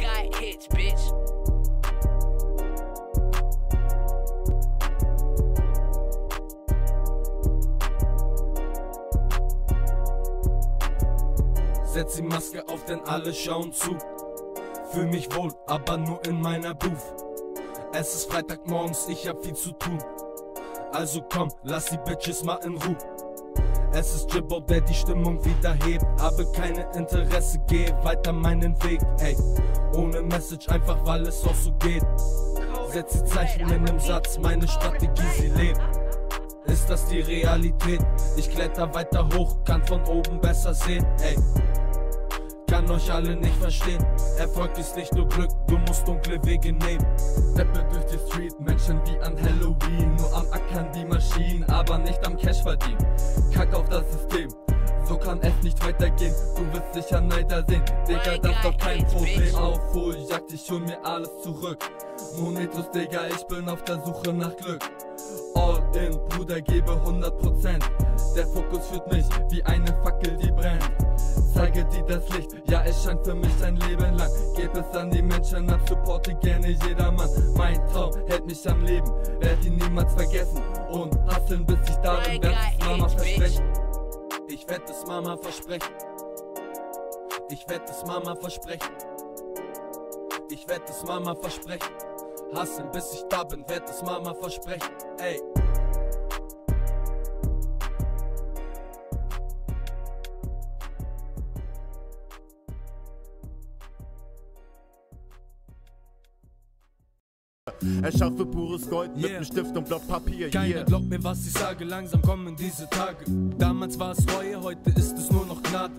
got hits, bitch. Setz die Maske auf, denn alle schauen zu. Fühl mich wohl, aber nur in meiner Booth. Es ist Freitagmorgens, ich hab viel zu tun. Also komm, lass die Bitches mal in Ruhe. Es ist Jibbo, der die Stimmung wieder hebt. Habe keine Interesse, geh weiter meinen Weg. Ey, ohne Message, einfach weil es auch so geht. Setz die Zeichen in nem Satz, meine Strategie, sie lebt. Ist das die Realität? Ich kletter weiter hoch, kann von oben besser sehen. Ey, kann euch alle nicht verstehen. Erfolg ist nicht nur Glück, du musst dunkle Wege nehmen. Steppe durch die Street, Menschen wie an Halloween. Nur am Ackern die Maschinen, aber nicht am Cash verdienen. Kack auf das System, so kann es nicht weitergehen. Du wirst sicher Neider sehen, Digga, das ist doch kein Problem. Aufholjagd, ich hol mir alles zurück. Monetus, Digga, ich bin auf der Suche nach Glück. All in, Bruder, gebe 100%. Der Fokus führt mich wie eine Fackel, die brennt. Zeige dir das Licht, ja, es scheint für mich ein Leben lang. Gebe es an die Menschen ab, supporte gerne jedermann. Mein Traum hält mich am Leben, werd ihn niemals vergessen. Und hasseln, bis ich da bin, werd es Mama versprechen. Ich werd es Mama versprechen. Ich werd es Mama versprechen. Ich werd es Mama versprechen. Hasseln bis ich da bin, werd es Mama versprechen. Ey. Erschaffe pures Gold mit Yeah. Stift und Block Papier. Keiner Yeah. glaubt mir, was ich sage, langsam kommen diese Tage. Damals war es Reue, heute ist es nur noch Gnade.